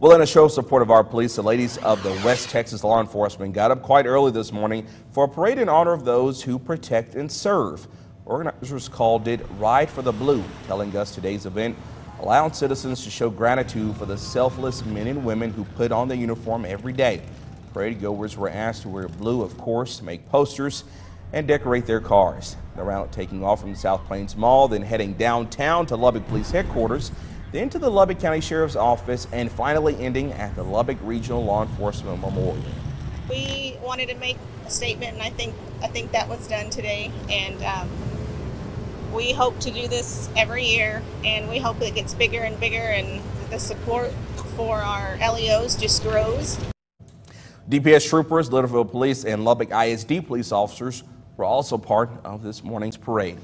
Well, in a show of support of our police, the ladies of the West Texas law enforcement got up quite early this morning for a parade in honor of those who protect and serve. Organizers called it Ride for the Blue, telling us today's event allowed citizens to show gratitude for the selfless men and women who put on the uniform every day. Parade goers were asked to wear blue, of course, to make posters and decorate their cars. The route taking off from South Plains Mall, then heading downtown to Lubbock Police Headquarters then to the Lubbock County Sheriff's Office, and finally ending at the Lubbock Regional Law Enforcement Memorial. We wanted to make a statement, and I think I think that was done today. And um, we hope to do this every year, and we hope it gets bigger and bigger, and the support for our LEOs just grows. DPS troopers, Littlefield Police, and Lubbock ISD police officers were also part of this morning's parade.